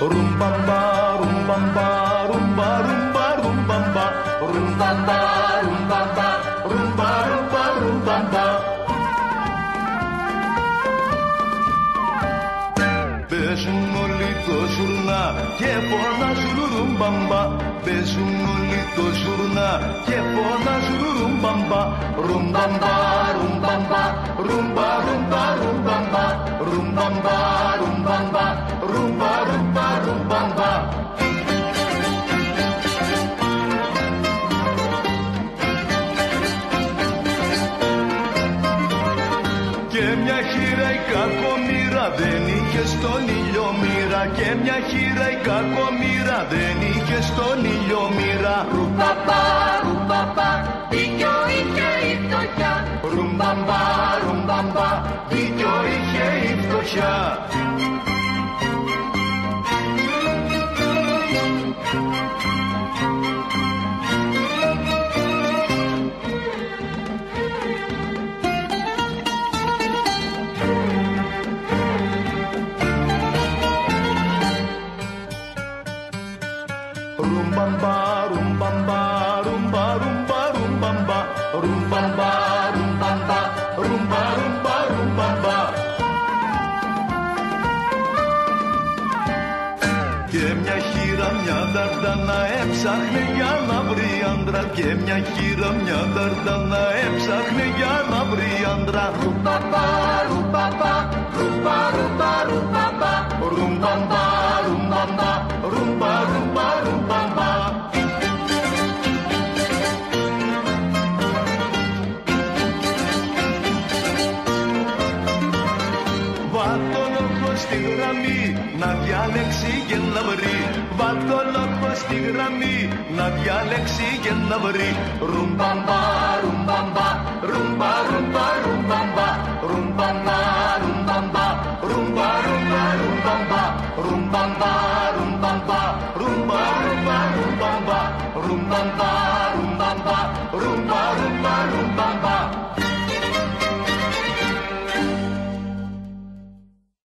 Ρουμπαμπα, ρουμπαμπα, ρουμπα, ρουμπα, ρουμπαμπα, ρουμπαμπα, ρουμπαμπα, ρουμπα, ρουμπα, ρουμπαμπα. Παίζουν όλοι το ζουρνά και φωνάζουν ρουμπαμπα Παίζουν όλοι το ζουρνά και φωνάζουν ρουμπαμπα Ρουμπαμπα, ρουμπαμπα, ρουμπα, ρουμπα, ρουμπαμπα Ρουμπαμπα, ρουμπαμπα, μια χείρα η κακομήρα δεν είχε στον ήλιο μοίρα. Και μια χείρα η κακομήρα δεν είχε στον ήλιο μοίρα. Ρουμπαμπα, ρουμπαμπα, δίκιο είχε η φτωχιά. Ρουμπαμπα, ρουμπαμπα, δίκιο είχε η φτωχιά Ρουμπαμπα, ρουμπαμπα, ρουμπα, ρουμπα, ρουμπαμπα Ρουμπαμπα, ρουμπαμπα, ρουμπα, ρουμπα, ρουμπαμπα Και μια χήρα μια νταρντάνα έψαχνε για να βρει άντρα Και μια χήρα μια νταρντάνα έψαχνε για να βρει άντρα Ρουμπαμπα, λόγο στη γραμμή να διάλεξει και να βρει. Βάλ το στη γραμμή να διάλεξει και να βρει. Ρουμπαμπα, ρουμπαμπα, ρουμπα, ρουμπα, ρουμπαμπα, ρουμπανα, ρουμπαμπα, ρουμπα, ρουμπα, ρουμπαμπα, ρουμπαμπα, ρουμπαμπα, ρουμπα, ρουμπα, ρουμπαμπα, ρουμπαμπα.